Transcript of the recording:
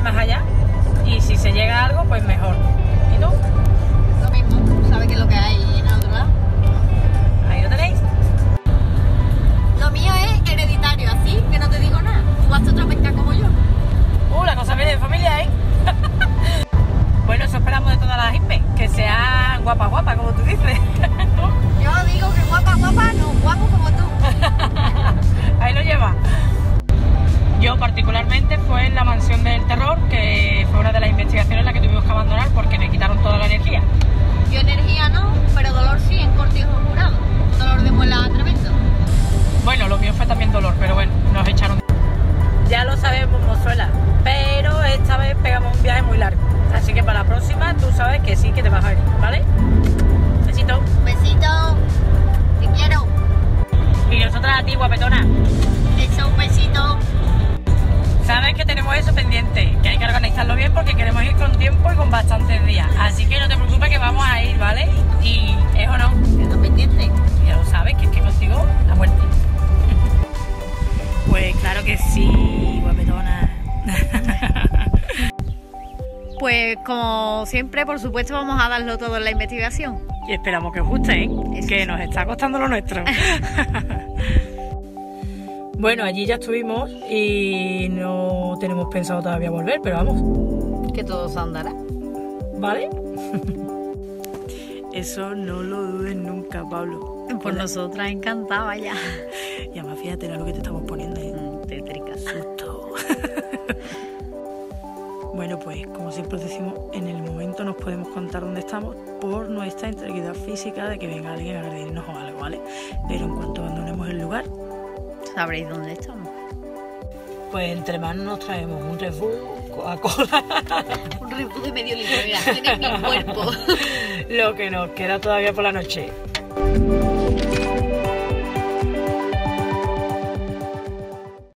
más allá. Y si se llega a algo, pues mejor. ¿Y tú? Lo mismo, ¿sabes qué es lo que hay en el otro lado? Ahí lo tenéis. Lo mío es hereditario, así que no te digo nada. Tú vas a otra pesca como yo. Uh, la cosa viene de familia, ¿eh? bueno, eso esperamos de todas las IPE, que sean guapa guapa, como tú dices. Yo digo que guapa, guapa, Así que para la próxima tú sabes que sí que te vas a venir, ¿vale? Besito. Besito. Te quiero. Y nosotras a ti, guapetona. Eso, un besito. Sabes que tenemos eso pendiente, que hay que organizarlo bien porque queremos ir con tiempo y con bastantes días. Así que no te preocupes que vamos a ir, ¿vale? Pues como siempre, por supuesto, vamos a darlo todo en la investigación. Y esperamos que os guste, ¿eh? Eso que sí. nos está costando lo nuestro. bueno, allí ya estuvimos y no tenemos pensado todavía volver, pero vamos, Que todo se andará. ¿vale? Eso no lo dudes nunca, Pablo. Por nosotras encantada ya. Y además fíjate era lo que te estamos poniendo, ¿eh? Tétricas. Susto. Pues como siempre os decimos, en el momento nos podemos contar dónde estamos por nuestra integridad física de que venga alguien a agredirnos o algo, ¿vale? Pero en cuanto abandonemos el lugar, Sabréis dónde estamos. pues entre manos nos traemos un Red Bull, Coca-Cola, Un reboot de medio litro, mira, tiene mi cuerpo. lo que nos queda todavía por la noche.